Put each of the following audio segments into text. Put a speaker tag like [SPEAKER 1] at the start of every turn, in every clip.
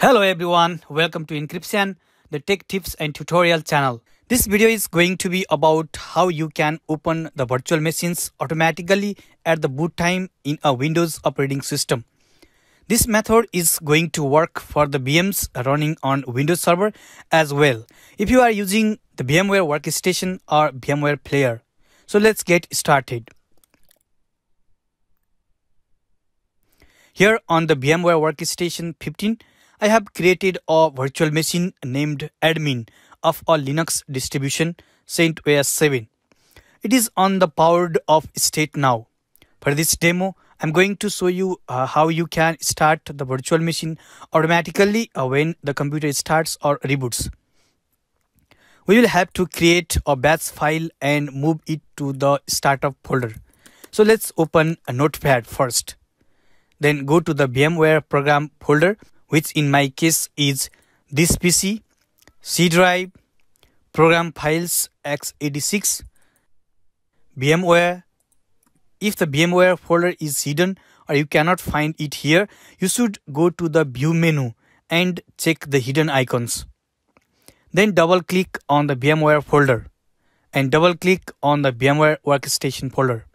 [SPEAKER 1] Hello everyone, welcome to Enkripsan, the tech tips and tutorial channel. This video is going to be about how you can open the virtual machines automatically at the boot time in a Windows operating system. This method is going to work for the VMs running on Windows Server as well if you are using the VMware Workstation or VMware Player. So let's get started. Here on the VMware Workstation 15, I have created a virtual machine named admin of a Linux distribution CentOS 7. It is on the powered off state now. For this demo, I'm going to show you uh, how you can start the virtual machine automatically uh, when the computer starts or reboots. We will have to create a batch file and move it to the startup folder. So let's open a notepad first. Then go to the VMware program folder which in my case is this PC, C drive, program files x86, VMware. If the VMware folder is hidden or you cannot find it here, you should go to the view menu and check the hidden icons. Then double click on the VMware folder and double click on the VMware workstation folder.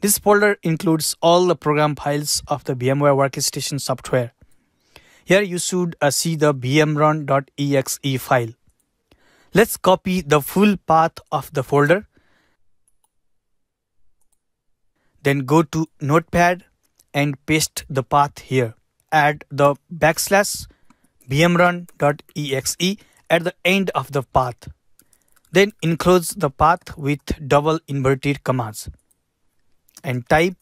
[SPEAKER 1] This folder includes all the program files of the VMware workstation software. Here you should uh, see the vmrun.exe file. Let's copy the full path of the folder. Then go to notepad and paste the path here. Add the backslash vmrun.exe at the end of the path. Then enclose the path with double inverted commas and type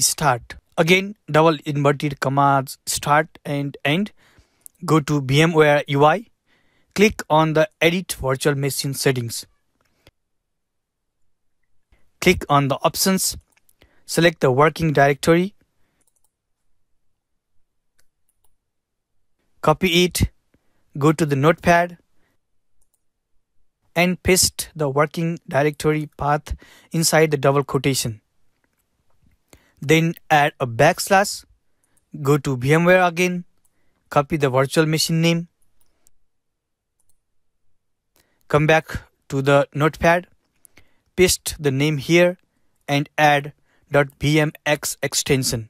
[SPEAKER 1] start. Again, double inverted commas start and end. Go to VMware UI. Click on the Edit Virtual Machine settings. Click on the options. Select the working directory. Copy it. Go to the notepad and paste the working directory path inside the double quotation. Then add a backslash, go to VMware again, copy the virtual machine name, come back to the notepad, paste the name here and add .vmx extension.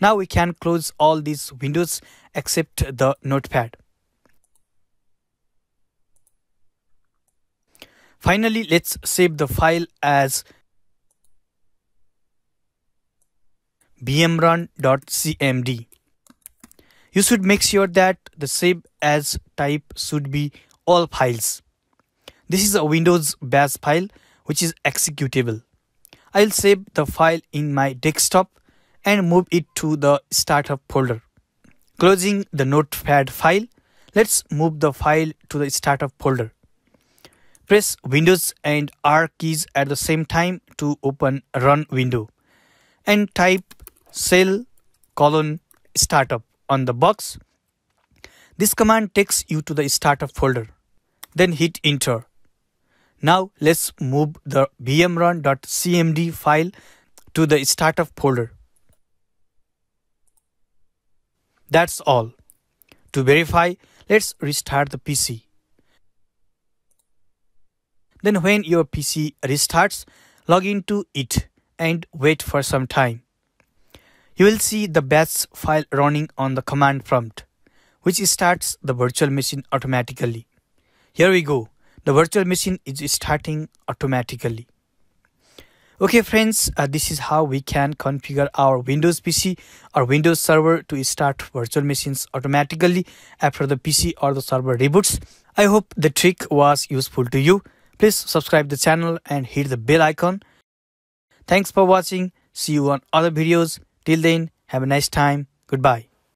[SPEAKER 1] Now we can close all these windows except the notepad. Finally, let's save the file as vmrun.cmd. You should make sure that the save as type should be all files. This is a Windows bash file which is executable. I'll save the file in my desktop and move it to the startup folder. Closing the notepad file, let's move the file to the startup folder. Press Windows and R keys at the same time to open run window and type shell colon startup on the box. This command takes you to the startup folder. Then hit enter. Now let's move the vmrun.cmd file to the startup folder. That's all. To verify, let's restart the PC. Then when your PC restarts, log into it and wait for some time you will see the bash file running on the command prompt, which starts the virtual machine automatically. Here we go. The virtual machine is starting automatically. Okay friends, uh, this is how we can configure our Windows PC or Windows Server to start virtual machines automatically after the PC or the server reboots. I hope the trick was useful to you. Please subscribe the channel and hit the bell icon. Thanks for watching. See you on other videos. Till then, have a nice time. Goodbye.